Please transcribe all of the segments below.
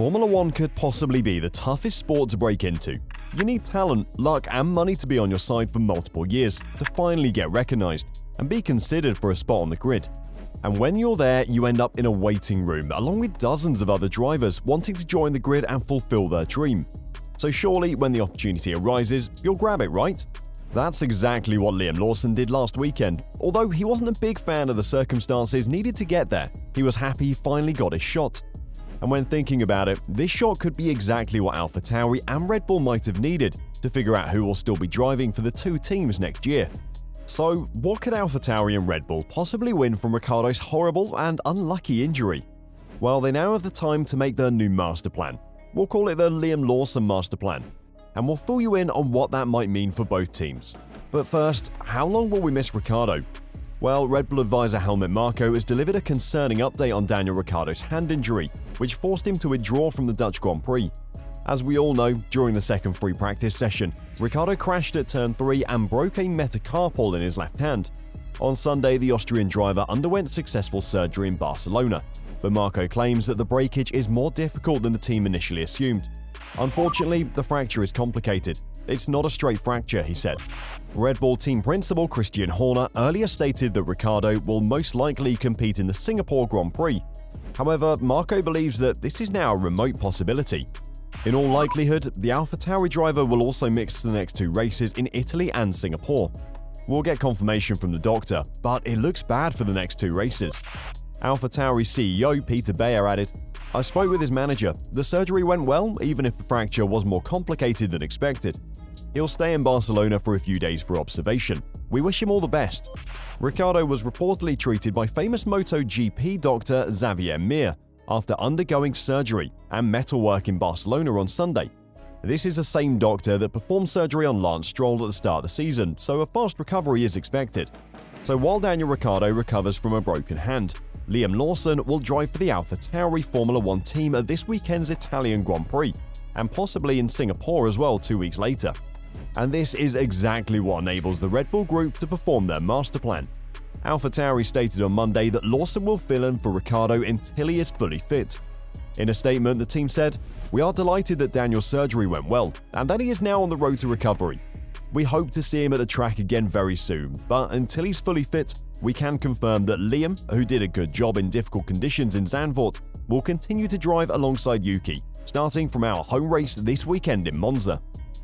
Formula One could possibly be the toughest sport to break into. You need talent, luck, and money to be on your side for multiple years to finally get recognized and be considered for a spot on the grid. And when you're there, you end up in a waiting room along with dozens of other drivers wanting to join the grid and fulfill their dream. So surely, when the opportunity arises, you'll grab it, right? That's exactly what Liam Lawson did last weekend. Although he wasn't a big fan of the circumstances needed to get there, he was happy he finally got his shot. And when thinking about it, this shot could be exactly what AlphaTauri and Red Bull might have needed to figure out who will still be driving for the two teams next year. So, what could AlphaTauri and Red Bull possibly win from Ricciardo's horrible and unlucky injury? Well, they now have the time to make their new master plan. We'll call it the Liam Lawson master plan. And we'll fill you in on what that might mean for both teams. But first, how long will we miss Ricciardo? Well, Red Bull advisor Helmut Marko has delivered a concerning update on Daniel Ricciardo's hand injury, which forced him to withdraw from the Dutch Grand Prix. As we all know, during the second free practice session, Ricciardo crashed at turn 3 and broke a metacarpal in his left hand. On Sunday, the Austrian driver underwent successful surgery in Barcelona, but Marko claims that the breakage is more difficult than the team initially assumed. Unfortunately, the fracture is complicated. It's not a straight fracture, he said. Red Bull team principal Christian Horner earlier stated that Ricciardo will most likely compete in the Singapore Grand Prix. However, Marko believes that this is now a remote possibility. In all likelihood, the AlphaTauri driver will also mix the next two races in Italy and Singapore. We'll get confirmation from the doctor, but it looks bad for the next two races. AlphaTauri CEO Peter Bayer added, I spoke with his manager. The surgery went well, even if the fracture was more complicated than expected. He'll stay in Barcelona for a few days for observation. We wish him all the best. Ricciardo was reportedly treated by famous MotoGP doctor Xavier Mir after undergoing surgery and metalwork in Barcelona on Sunday. This is the same doctor that performed surgery on Lance Stroll at the start of the season, so a fast recovery is expected. So while Daniel Ricciardo recovers from a broken hand, Liam Lawson will drive for the AlphaTauri Formula One team at this weekend's Italian Grand Prix, and possibly in Singapore as well two weeks later. And this is exactly what enables the Red Bull Group to perform their master plan. AlphaTauri stated on Monday that Lawson will fill in for Ricciardo until he is fully fit. In a statement, the team said, We are delighted that Daniel's surgery went well and that he is now on the road to recovery. We hope to see him at the track again very soon, but until he's fully fit, we can confirm that Liam, who did a good job in difficult conditions in Zandvoort, will continue to drive alongside Yuki, starting from our home race this weekend in Monza.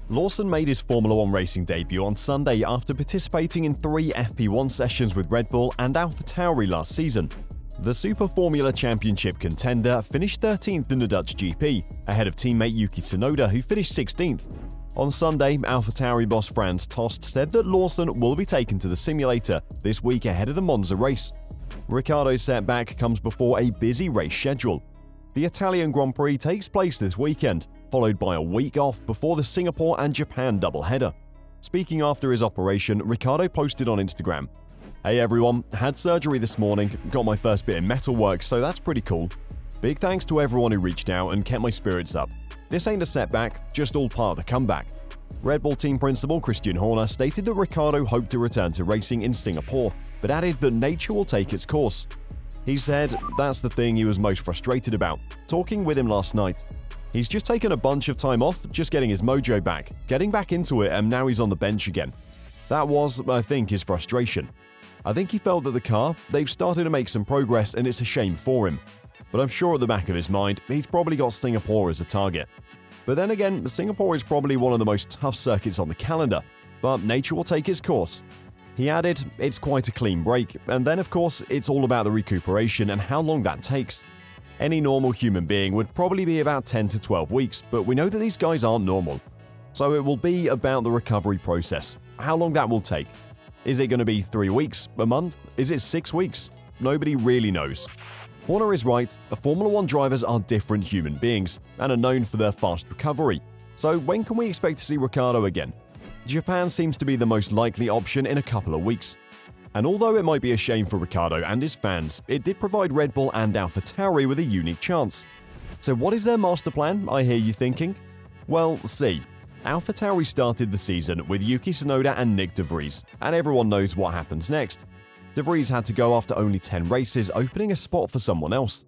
Lawson made his Formula One racing debut on Sunday after participating in three FP1 sessions with Red Bull and AlphaTauri last season. The Super Formula Championship contender finished 13th in the Dutch GP, ahead of teammate Yuki Tsunoda who finished 16th. On Sunday, AlphaTauri boss Franz Tost said that Lawson will be taken to the simulator this week ahead of the Monza race. Ricciardo's setback comes before a busy race schedule. The Italian Grand Prix takes place this weekend, followed by a week off before the Singapore and Japan doubleheader. Speaking after his operation, Ricciardo posted on Instagram, Hey everyone, had surgery this morning, got my first bit in metalwork, so that's pretty cool. Big thanks to everyone who reached out and kept my spirits up. This ain't a setback, just all part of the comeback. Red Bull team principal Christian Horner stated that Ricciardo hoped to return to racing in Singapore, but added that nature will take its course. He said that's the thing he was most frustrated about, talking with him last night. He's just taken a bunch of time off, just getting his mojo back, getting back into it, and now he's on the bench again. That was, I think, his frustration. I think he felt that the car, they've started to make some progress and it's a shame for him. But I'm sure at the back of his mind, he's probably got Singapore as a target. But then again, Singapore is probably one of the most tough circuits on the calendar, but nature will take its course. He added, it's quite a clean break, and then of course, it's all about the recuperation and how long that takes. Any normal human being would probably be about 10 to 12 weeks, but we know that these guys aren't normal. So it will be about the recovery process, how long that will take. Is it going to be three weeks, a month? Is it six weeks? Nobody really knows. Horner is right, the Formula One drivers are different human beings and are known for their fast recovery. So when can we expect to see Ricciardo again? Japan seems to be the most likely option in a couple of weeks. And although it might be a shame for Ricciardo and his fans, it did provide Red Bull and AlphaTauri with a unique chance. So what is their master plan, I hear you thinking? Well, see, AlphaTauri started the season with Yuki Tsunoda and Nick de Vries, and everyone knows what happens next. De Vries had to go after only 10 races, opening a spot for someone else.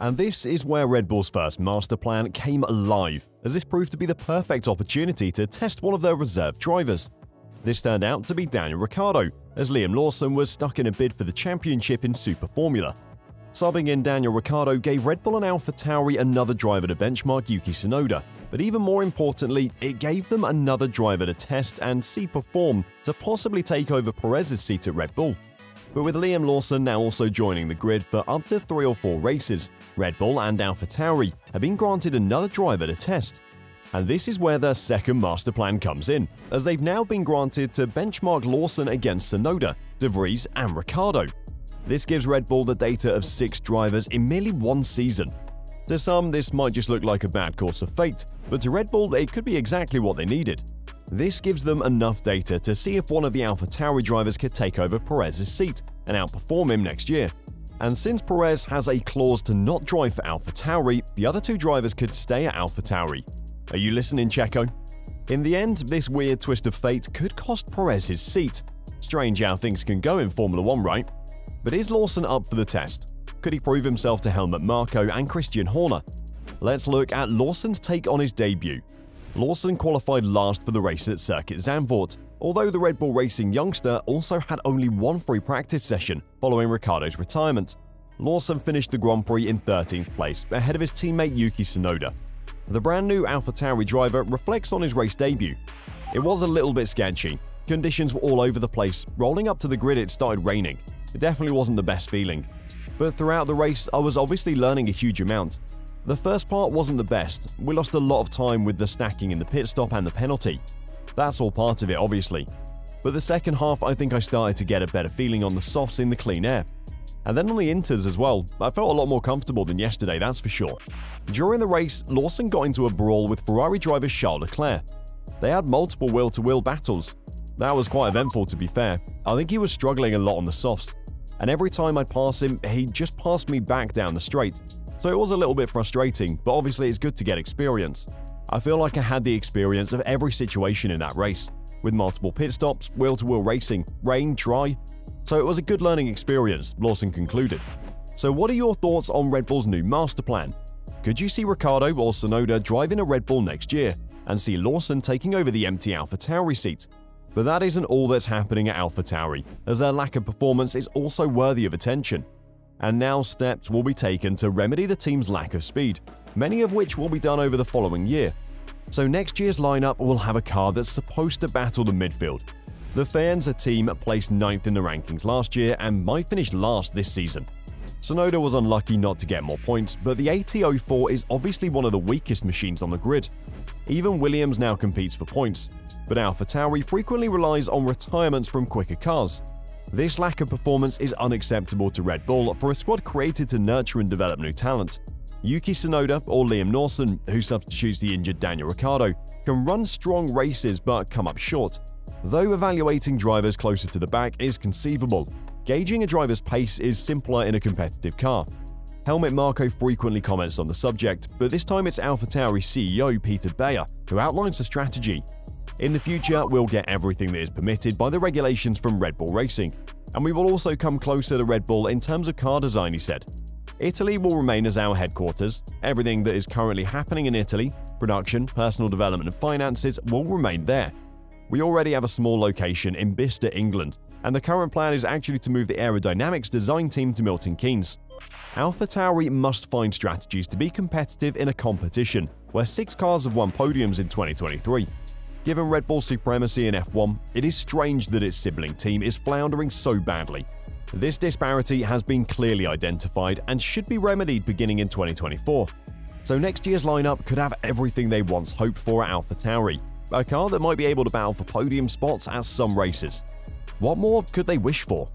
And this is where Red Bull's first master plan came alive, as this proved to be the perfect opportunity to test one of their reserve drivers. This turned out to be Daniel Ricciardo, as Liam Lawson was stuck in a bid for the championship in Super Formula. Subbing in Daniel Ricciardo gave Red Bull and AlphaTauri another driver to benchmark Yuki Tsunoda, but even more importantly, it gave them another driver to test and see perform to possibly take over Perez's seat at Red Bull. But with Liam Lawson now also joining the grid for up to three or four races, Red Bull and AlphaTauri have been granted another driver to test. And this is where their second master plan comes in, as they've now been granted to benchmark Lawson against Tsunoda, De Vries and Ricciardo. This gives Red Bull the data of six drivers in merely one season. To some, this might just look like a bad course of fate, but to Red Bull, it could be exactly what they needed. This gives them enough data to see if one of the AlphaTauri drivers could take over Perez's seat and outperform him next year. And since Perez has a clause to not drive for AlphaTauri, the other two drivers could stay at AlphaTauri. Are you listening, Checo? In the end, this weird twist of fate could cost Perez his seat. Strange how things can go in Formula 1, right? But is Lawson up for the test? Could he prove himself to Helmut Marko and Christian Horner? Let's look at Lawson's take on his debut Lawson qualified last for the race at Circuit Zandvoort, although the Red Bull Racing youngster also had only one free practice session following Ricciardo's retirement. Lawson finished the Grand Prix in 13th place, ahead of his teammate Yuki Tsunoda. The brand new AlphaTauri driver reflects on his race debut. It was a little bit sketchy. Conditions were all over the place. Rolling up to the grid, it started raining. It definitely wasn't the best feeling. But throughout the race, I was obviously learning a huge amount. The first part wasn't the best, we lost a lot of time with the stacking in the pit stop and the penalty. That's all part of it, obviously. But the second half, I think I started to get a better feeling on the softs in the clean air. And then on the inters as well, I felt a lot more comfortable than yesterday, that's for sure. During the race, Lawson got into a brawl with Ferrari driver Charles Leclerc. They had multiple wheel-to-wheel -wheel battles. That was quite eventful to be fair. I think he was struggling a lot on the softs. And every time I'd pass him, he just passed me back down the straight so it was a little bit frustrating, but obviously it's good to get experience. I feel like I had the experience of every situation in that race, with multiple pit stops, wheel-to-wheel -wheel racing, rain, dry, so it was a good learning experience, Lawson concluded. So what are your thoughts on Red Bull's new master plan? Could you see Ricciardo or Tsunoda driving a Red Bull next year, and see Lawson taking over the empty AlphaTauri seat? But that isn't all that's happening at AlphaTauri, as their lack of performance is also worthy of attention and now steps will be taken to remedy the team's lack of speed, many of which will be done over the following year. So next year's lineup will have a car that's supposed to battle the midfield. The Faenza team placed ninth in the rankings last year and might finish last this season. Tsunoda was unlucky not to get more points, but the AT04 is obviously one of the weakest machines on the grid. Even Williams now competes for points, but AlphaTauri frequently relies on retirements from quicker cars, this lack of performance is unacceptable to Red Bull for a squad created to nurture and develop new talent. Yuki Tsunoda or Liam Lawson, who substitutes the injured Daniel Ricciardo, can run strong races but come up short. Though evaluating drivers closer to the back is conceivable, gauging a driver's pace is simpler in a competitive car. Helmut Marko frequently comments on the subject, but this time it's AlphaTauri CEO Peter Bayer who outlines the strategy. In the future, we'll get everything that is permitted by the regulations from Red Bull Racing, and we will also come closer to Red Bull in terms of car design, he said. Italy will remain as our headquarters. Everything that is currently happening in Italy, production, personal development, and finances will remain there. We already have a small location in Bicester, England, and the current plan is actually to move the aerodynamics design team to Milton Keynes. AlphaTauri must find strategies to be competitive in a competition where six cars have won podiums in 2023. Given Red Bull's supremacy in F1, it is strange that its sibling team is floundering so badly. This disparity has been clearly identified and should be remedied beginning in 2024. So next year's lineup could have everything they once hoped for at AlphaTauri, a car that might be able to battle for podium spots at some races. What more could they wish for?